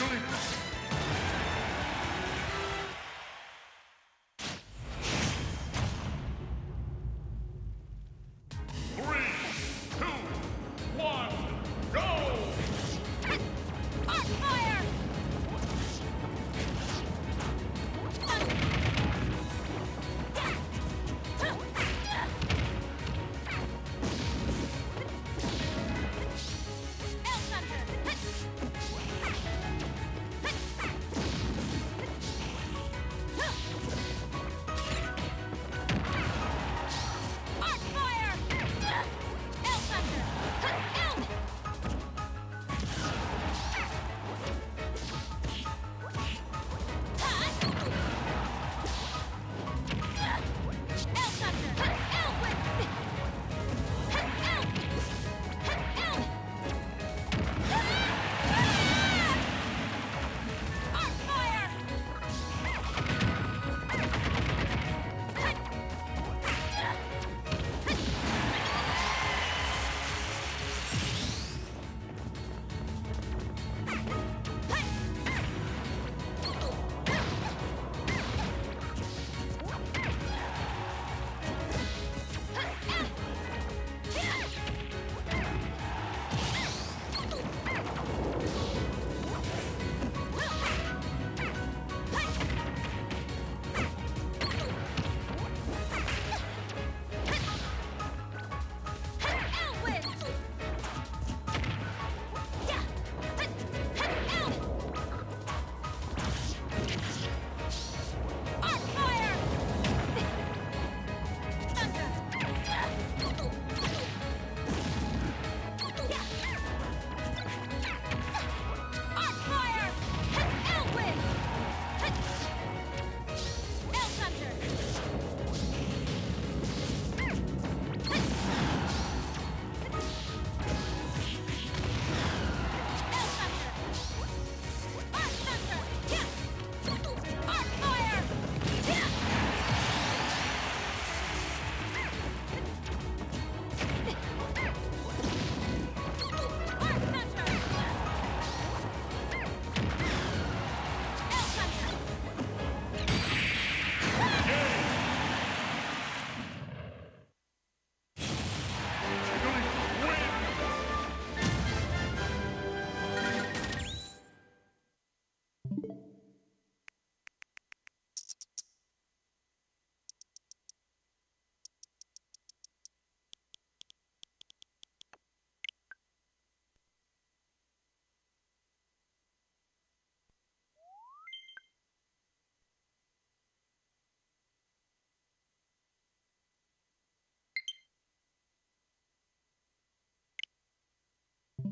ドリン